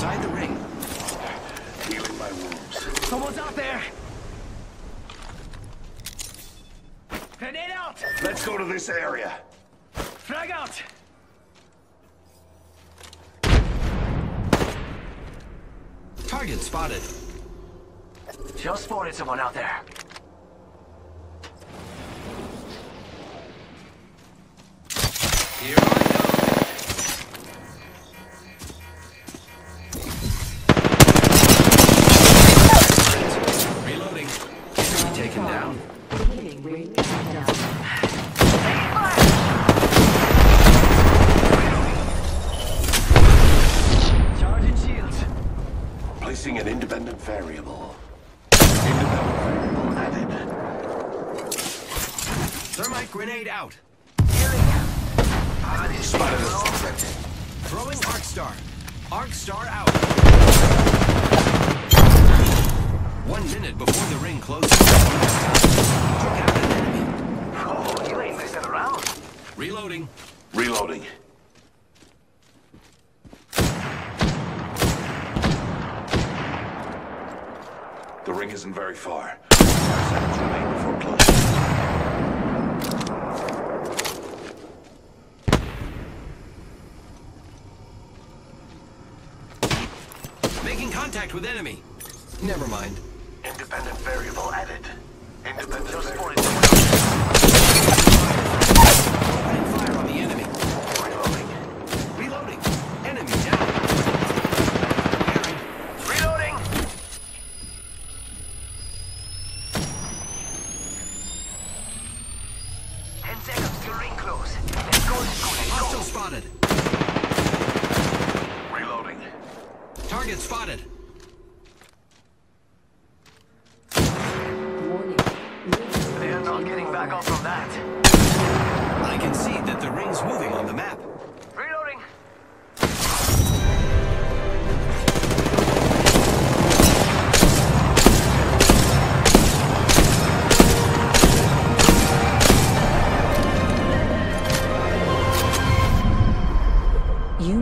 inside the ring. Healing my wounds. Someone's out there! Grenade out! Let's go to this area. Frag out! Target spotted. Just spotted someone out there. Here Healing ring countdown. Charging shields. Placing an independent variable. Independent variable added. Thermite grenade out. Spotted a. Throwing Arc Star. Arc Star out. Reloading. Reloading. The ring isn't very far. Five seconds remain before closing. Making contact with enemy. Never mind. Independent variable added. Independent variable. spotted someone Opening fire on the enemy. Reloading. Reloading. Enemy down. Repairing. Reloading! Ten seconds till ring close. Let's go, let's go, let's Hostile spotted. Reloading. Target spotted. Warning. They're not getting back up from that. I can see that the